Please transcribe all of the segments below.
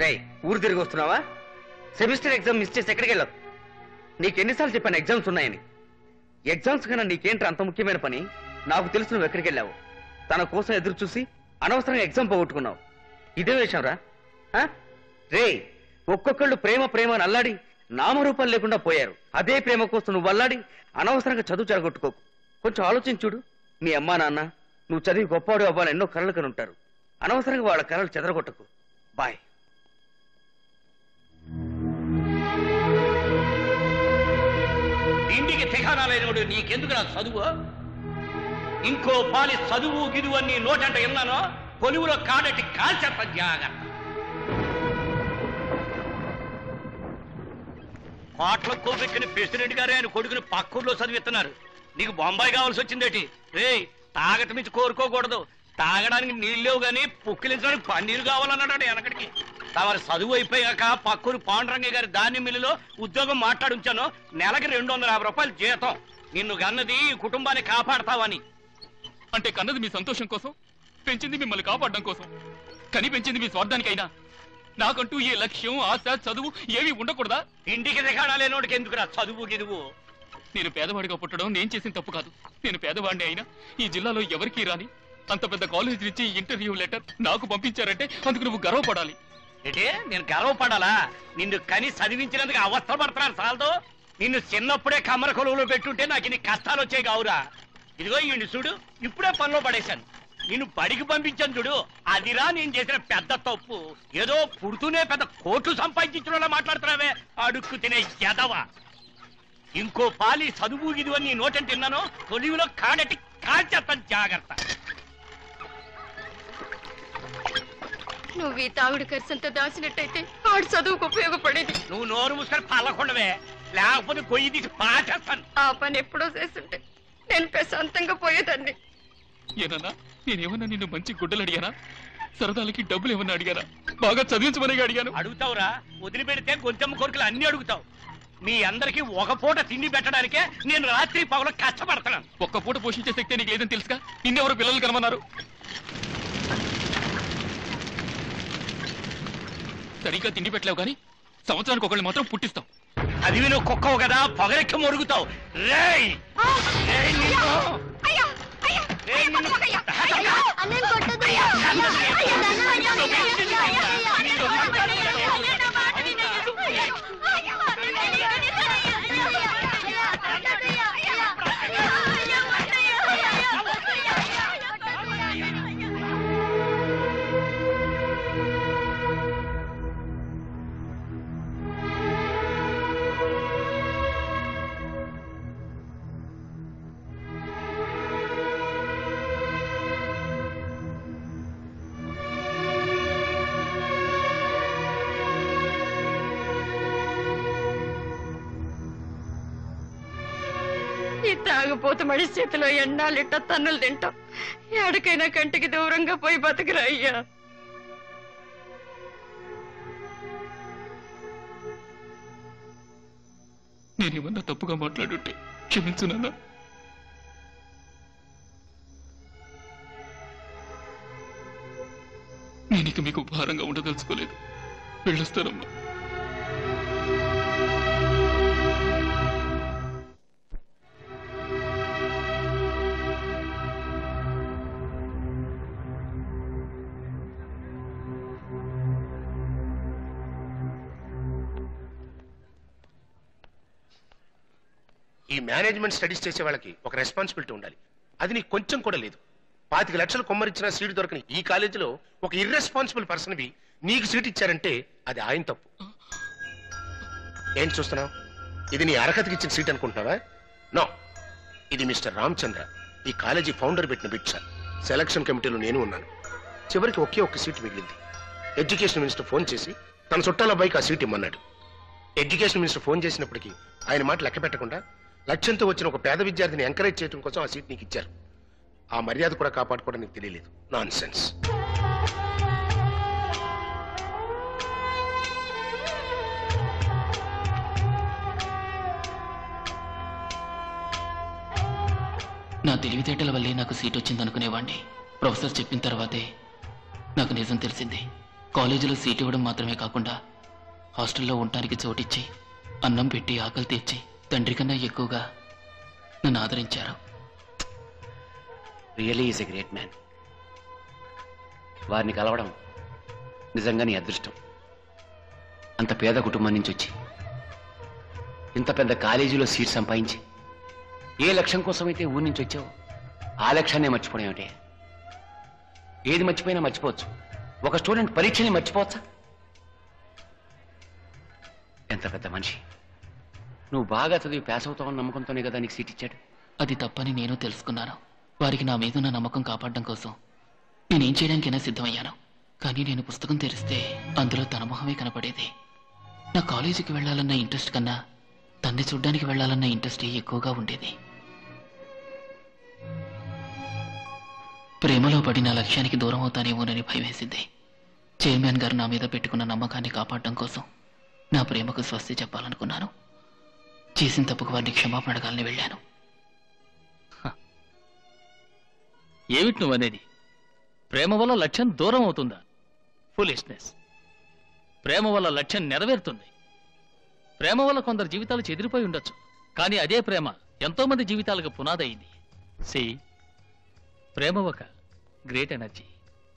రేయ్ ఊరు తిరిగి వస్తున్నావా? సెమిస్టర్ ఎగ్జామ్ మిస్ చేసి ఎక్కడికి వెళ్ళావు? నీకు ఎన్నిసార్లు చెప్పాను ఎగ్జామ్స్ ఉన్నాయని. ఎగ్జామ్స్ కన్నా నీకేంటి అంత ముఖ్యమైన పని? నాకు తెలుసు నువ్వు ఎక్కడికి వెళ్ళావు. తన కోసం ఎదురు చూసి అనవసరంగా ఎగ్జామ్ పోగొట్టుకున్నావు. ఇదే విషయం రా. ఆ? ఒక్కొక్కళ్ళు ప్రేమ ప్రేమ అని అల్లాడి నామరూపం లేకుండా పోయారు. అదే ప్రేమ కోసం నువ్వు అల్లాడి అనవసరంగా చదువు చెడగొట్టుకోకు. కొంచెం ఆలోచించుడు మీ అమ్మా నాన్న నువ్వు చదివి గొప్పవాడు అవ్వాలని ఎన్నో కలలు కనుంటారు. అనవసరంగా వాళ్ళ కలలు చెదరగొట్టకు. బాయ్. ఇంటికి ఠికానా లేనివాడు నీకెందుకు నా చదువు? ఇంకో పాలి చదువు గిదువు అని నోటంట విన్నానో కొలువులో కాడటి కాల్చేత జాగ్రత్త పాటల కోపెక్కిన ప్రెసిడెంట్ గారే ఆయన కొడుకుని పక్కూర్లో చదివిస్తున్నారు. నీకు బొంబాయి కావాల్సి వచ్చిందేటి? రే తాగట మించి కోరుకోకూడదు. తాగడానికి నీళ్ళు లేవు గాని పుక్కిలించడానికి పన్నీరు కావాలన్నాడు వెనకడికి తమరి చదువు అయిపోయాక పక్కూరు పాండురంగ గారి ధాన్యం మిల్లులో ఉద్యోగం మాట్లాడుంచాను. నెలకి రెండు వందల యాభై రూపాయలు జీతం. నిన్ను గన్నది ఈ కుటుంబాన్ని కాపాడతావని. అంటే కన్నది మీ సంతోషం కోసం పెంచింది మిమ్మల్ని కాపాడడం కోసం. కని పెంచింది మీ స్వార్థానికైనా. నాకంటూ ఏ లక్ష్యం ఆశ చదువు ఏవి ఉండకూడదా? ఇంటికి దిగాడా లేనోడికి ఎందుకురా చదువు గిదువు? నేను పేదవాడిగా పుట్టడం నేను చేసిన తప్పు కాదు. నేను పేదవాడిని అయినా ఈ జిల్లాలో ఎవరికీ రాని అంత పెద్ద కాలేజ్ నుంచి ఇంటర్వ్యూ లెటర్ నాకు పంపించారంటే అందుకు నువ్వు గర్వపడాలి. ఏంటి? నేను గర్వపడాలా? నిన్ను కని చదివించినందుకు అవస్థ పడుతున్నాను నిన్ను చిన్నప్పుడే కమ్మర కొలువులో పెట్టుంటే నాకు ఇన్ని కష్టాలు వచ్చాయి కావురా. ఇదిగో ఈ చూడు ఇప్పుడే పనిలో పడేశాను. నిన్ను బడికి పంపించాను చూడు అదిరా నేను చేసిన పెద్ద తప్పు. ఏదో పుడుతూనే పెద్ద కోట్లు సంపాదించిన మాట్లాడుతున్నావే అడుక్కు తినే ఎదవా ఇంకో పాలి చదువు ఇది అని నీ నోటని తిన్నాను కొలివిలో కాడటి కాల్చేస్తాను జాగ్రత్త. నువ్వు ఈ తాగుడు ఖర్చంతా దాచినట్టయితే ఆడు చదువుకు ఉపయోగపడేది. నువ్వు నోరు మూసుకొని పల్లకుండవే. లేకపోతే కొయ్యి తీసి పాచేస్తాను. ఆ పని ఎప్పుడో చేస్తుంటే నేను ప్రశాంతంగా పోయేదాన్ని. ఏనన్నా నేనేమన్నా నిన్ను మంచి గుడ్డలు అడిగానా? సరదాలకి డబ్బులు ఏమన్నా అడిగానా? బాగా చదివించమని అడిగాను. అడుగుతావురా? వదిలిపెడితే గొంతెమ్మ కోరికలు అన్ని అడుగుతావు. మీ అందరికి ఒక పూట తిండి పెట్టడానికే నేను రాత్రి పగలు కష్టపడుతున్నాను ఒక్క పూట పోషించే శక్తి నీకు లేదని తెలుసుగా? నిన్నెవరు పిల్లలు కనమన్నారు? సరిగ్గా తిండి పెట్టలేవు కానీ సంవత్సరానికి ఒకళ్ళు మాత్రం పుట్టిస్తాం. అది నువ్వు కుక్కవు కదా పొగరెక్కి మొరుగుతావు. రేయ్! రేయ్ నిన్ను! రేయ్ నిన్ను! ఈ తాగుపోతు మడి చేతిలో ఎన్నాలిట్ట తన్నులు తింటాం. ఎడకైనా కంటికి దూరంగా పోయి బతుకురా అయ్యా. నేనేమన్నా తప్పుగా మాట్లాడుంటే క్షమించు నాన్న. నేను ఇక మీకు భారంగా ఉండదలుచుకోలేదు. వెళ్ళొస్తానమ్మా. ఈ మేనేజ్మెంట్ స్టడీస్ చేసే వాళ్ళకి ఒక రెస్పాన్సిబిలిటీ ఉండాలి. అది నీకు కొంచెం కూడా లేదు. పాతిక లక్షలు కొమ్మరిచ్చిన సీటు దొరకని ఈ కాలేజీలో ఒక ఇర్రెస్పాన్సిబుల్ పర్సన్ బి నీకు సీట్ ఇచ్చారంటే అది ఆయన తప్పు. ఏం చూస్తున్నావు? ఇది నీ అర్హతకి ఇచ్చిన సీట్ అనుకుంటున్నావా? నో. ఇది మిస్టర్ రామచంద్ర. ఈ కాలేజీ ఫౌండర్ పెట్టిన బిట్ సార్. సెలక్షన్ కమిటీలో నేను ఉన్నాను. చివరికి ఒకే ఒక్క సీట్ మిగిలింది. ఎడ్యుకేషన్ మినిస్టర్ ఫోన్ చేసి తన చుట్టాల అబ్బాయికి ఆ సీట్ ఇమ్మన్నాడు. ఎడ్యుకేషన్ మినిస్టర్ ఫోన్ చేసినప్పటికీ ఆయన మాట లెక్క పెట్టకుండా లక్ష్యంతో వచ్చిన ఒక పేద విద్యార్థిని ఎంకరేజ్ చేయడం కోసం ఆ సీట్ నీకు ఇచ్చారు. ఆ మర్యాద కూడా కాపాడుకోవడం నీకు తెలియలేదు. నాన్ సెన్స్ నా తెలివితేటల వల్లే నాకు సీట్ వచ్చింది అనుకునేవాడిని ప్రొఫెసర్ చెప్పిన తర్వాతే నాకు నిజం తెలిసింది. కాలేజీలో సీట్ ఇవ్వడం మాత్రమే కాకుండా హాస్టల్లో ఉండటానికి చోటిచ్చి అన్నం పెట్టి ఆకలి తీర్చి తండ్రి కన్నా ఎక్కువగా నన్ను ఆదరించారు. Really is a great man వారిని కలవడం నిజంగా నీ అదృష్టం. అంత పేద కుటుంబం నుంచి వచ్చి ఇంత పెద్ద కాలేజీలో సీట్ సంపాదించి ఏ లక్ష్యం కోసమైతే ఊరి నుంచి వచ్చావు ఆ లక్ష్యాన్నే మర్చిపోయామంటే ఏది మర్చిపోయినా మర్చిపోవచ్చు. ఒక స్టూడెంట్ పరీక్షని మర్చిపోవచ్చా? ఎంత పెద్ద మనిషి. నువ్వు బాగా చదివి పాస్ అవుతావని నమ్మకంతోనే కదా నీకు సీట్ ఇచ్చాడు. అది తప్పని నేను తెలుసుకున్నాను. వారికి నా మీదున్న నమ్మకం కాపాడడం కోసం నేనేం చేయడానికైనా సిద్ధమయ్యాను. కానీ నేను పుస్తకం తెరిస్తే అందులో తన మొహమే కనపడేది. నా కాలేజీకి వెళ్ళాలన్న ఇంట్రెస్ట్ కన్నా తన్ని చూడ్డానికి వెళ్ళాలన్న ఇంట్రెస్ట్ ఎక్కువగా ఉండేది. ప్రేమలో పడి నా లక్ష్యానికి దూరం అవుతానేమోనని భయమేసింది. చైర్మన్ గారు నా మీద పెట్టుకున్న నమ్మకాన్ని కాపాడడం కోసం నా ప్రేమకు స్వస్తి చెప్పాలనుకున్నాను. చేసిన తప్పుకు వారిని క్షమాపణ అడగాలని వెళ్ళాను ఏమిటి నువ్వు అనేది ప్రేమ వల్ల లక్ష్యం దూరం అవుతుందా? ఫులిష్నెస్ ప్రేమ వల్ల లక్ష్యం నెరవేరుతుంది. ప్రేమ వల్ల కొందరు జీవితాలు చెదిరిపోయి ఉండొచ్చు. కానీ అదే ప్రేమ ఎంతో మంది జీవితాలకు పునాదయింది. సి ప్రేమ ఒక గ్రేట్ ఎనర్జీ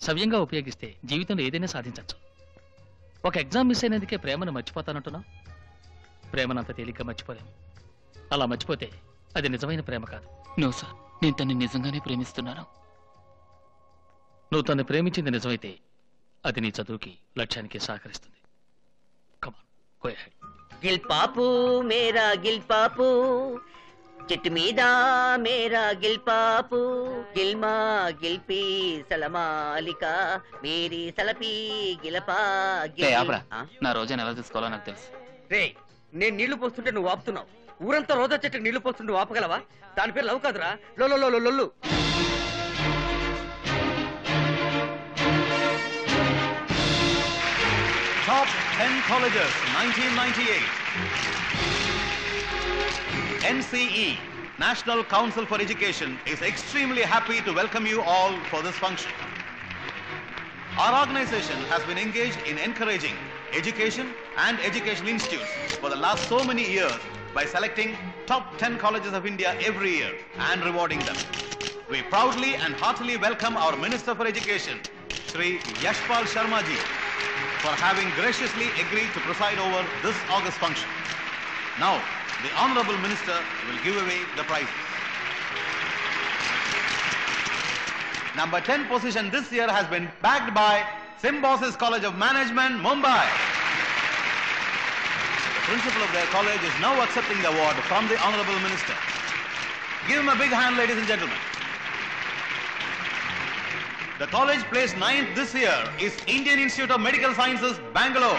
సవ్యంగా ఉపయోగిస్తే జీవితంలో ఏదైనా సాధించవచ్చు ఒక ఎగ్జామ్ మిస్ అయినందుకే ప్రేమను మర్చిపోతానంటున్నావు? ప్రేమనంత తేలిగ్గా మర్చిపోలేము అలా మర్చిపోతే అది నిజమైన ప్రేమ కాదు. నో సార్ నేను తన్ని నిజంగానే ప్రేమిస్తున్నాను. నువ్వు తను ప్రేమించింది నిజమైతే అది నీ చదువుకి లక్ష్యానికి సహకరిస్తుంది. కమాన్ గో అహెడ్ గిల్ పాపు మేరా గిల్ పాపు. చెట్టు మీద మేరా గిల్ పాపు. గిల్మా గిల్పి సలమాలిక మేరీ సలపి గిలపా గిల్- ఏయ్, ఆపరా. ఆ? నా రోజాను ఎలా తీసుకోవాలో నాకు తెలుసు. రే నేను నీళ్ళు పోస్తుంటే నువ్వు ఆపుతున్నావు ఊరంతా రోజా చెట్టుకు నీళ్ళు పోస్తుంటే నువ్వు ఆపగలవా దాని పేరు లవ్ కాదురా లొల్లు లొల్లు Top 10 Colleges 1998. NCE, National Council for Education, is extremely happy to welcome you all for this function. Our organization has been engaged in encouraging education and educational institutes for the last so many years by selecting top 10 colleges of India every year and rewarding them. We proudly and heartily welcome our Minister for Education, Sri Yashpal Sharma ji, for having graciously agreed to preside over this August function. Now, the Honorable Minister will give away the prizes. Number 10 position this year has been bagged by Symbiosis College of Management, Mumbai. The principal of their college is now accepting the award from the Honorable Minister. Give him a big hand, ladies and gentlemen. The college placed ninth this year is Indian Institute of Medical Sciences, Bangalore.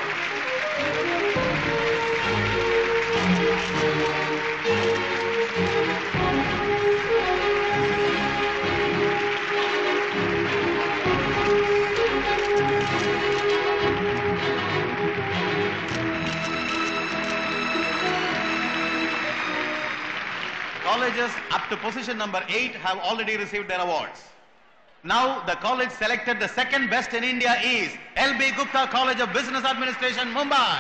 Colleges up to position number 8 have already received their awards. Now the college selected the second best in India is LB Gupta College of Business Administration, Mumbai.